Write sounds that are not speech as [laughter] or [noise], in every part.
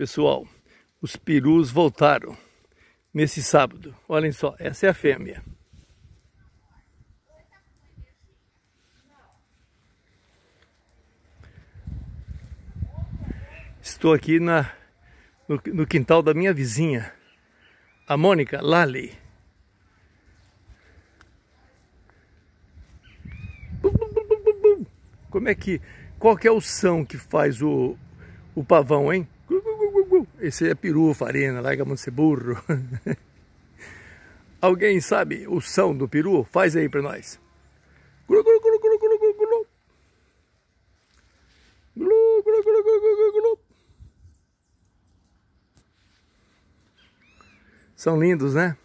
Pessoal, os perus voltaram nesse sábado. Olhem só, essa é a fêmea. Estou aqui na, no, no quintal da minha vizinha, a Mônica Lali. Como é que, qual que é o som que faz o, o pavão, hein? Esse é peru, farina, larga mão ser burro. [laughs] Alguém sabe o som do peru? Faz aí para nós. São lindos, né?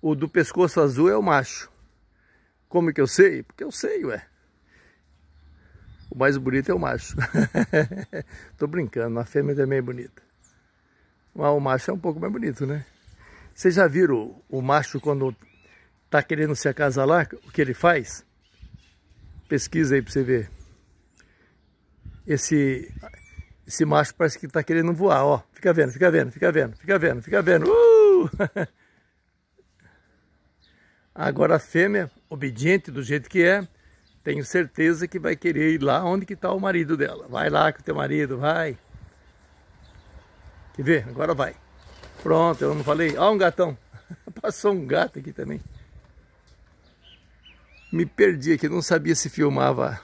O do pescoço azul é o macho. Como que eu sei? Porque eu sei, ué. O mais bonito é o macho. [laughs] Tô brincando, a fêmea também é bonita. Mas o macho é um pouco mais bonito, né? Vocês já viram o macho quando tá querendo se acasalar, o que ele faz? Pesquisa aí pra você ver. Esse, esse macho parece que tá querendo voar, ó. Fica vendo, fica vendo, fica vendo, fica vendo, fica vendo. Uh! [laughs] Agora a fêmea, obediente do jeito que é, tenho certeza que vai querer ir lá onde que está o marido dela. Vai lá com o teu marido, vai. Quer ver? Agora vai. Pronto, eu não falei. Ó um gatão. [laughs] Passou um gato aqui também. Me perdi aqui, não sabia se filmava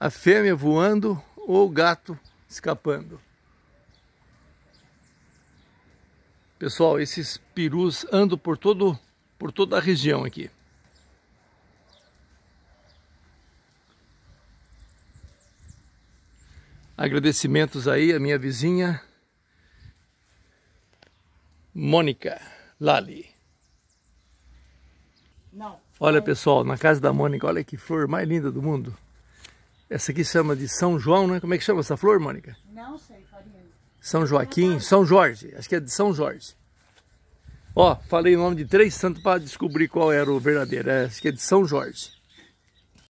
a fêmea voando ou o gato escapando. Pessoal, esses perus andam por, todo, por toda a região aqui. Agradecimentos aí à minha vizinha Mônica Lali. Não. Olha pessoal, na casa da Mônica, olha que flor mais linda do mundo. Essa aqui chama de São João, né? Como é que chama essa flor, Mônica? Não sei, Farinha. São Joaquim, São Jorge. Acho que é de São Jorge. Ó, falei o nome de três santos para descobrir qual era o verdadeiro. É, acho que é de São Jorge.